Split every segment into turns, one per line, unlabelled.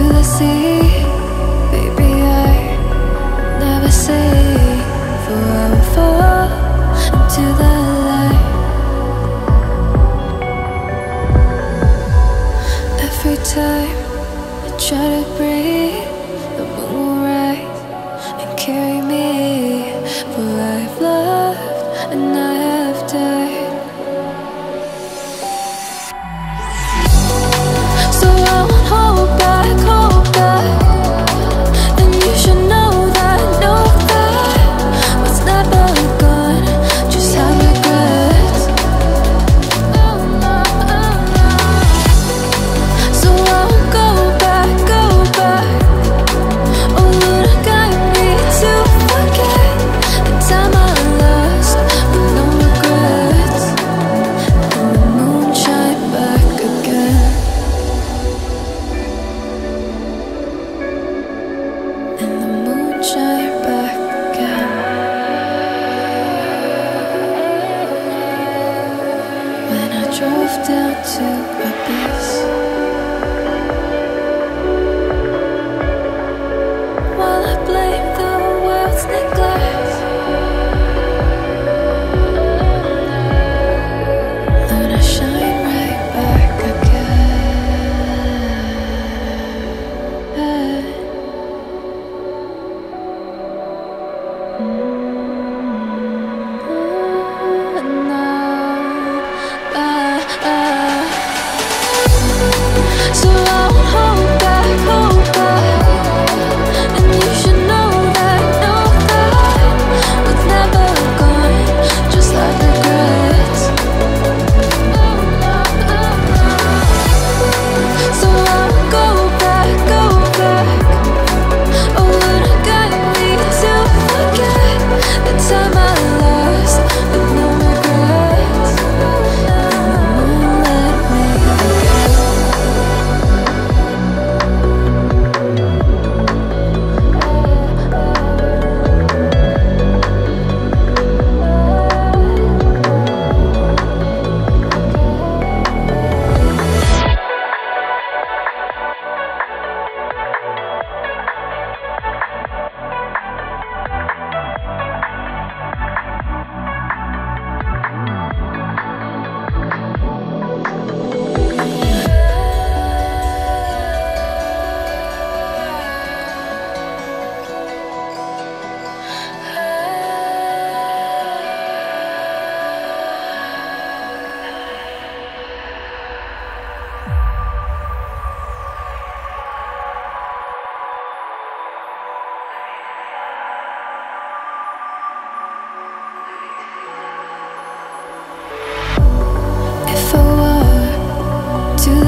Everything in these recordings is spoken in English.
to the sea. to a beat.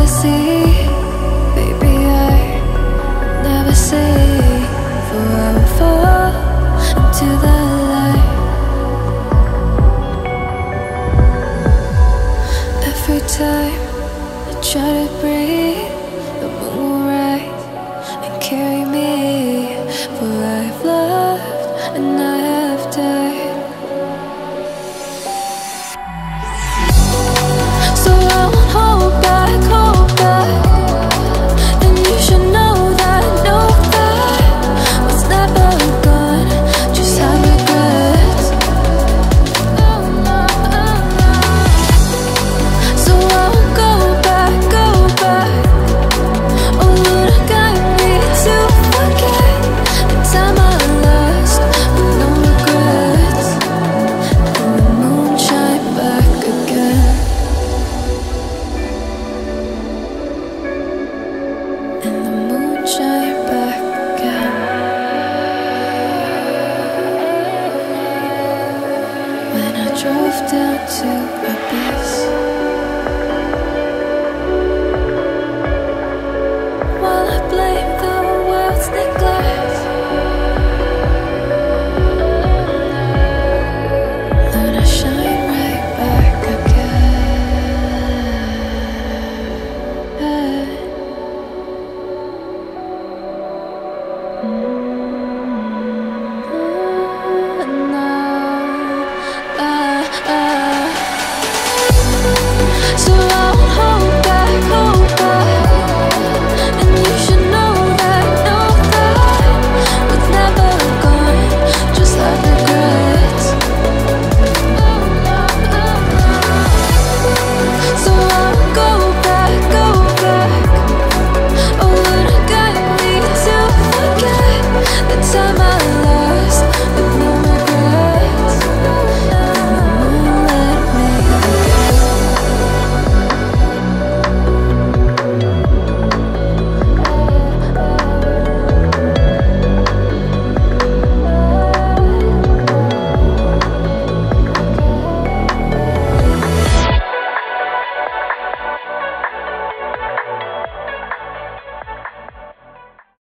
see drove down to a beach.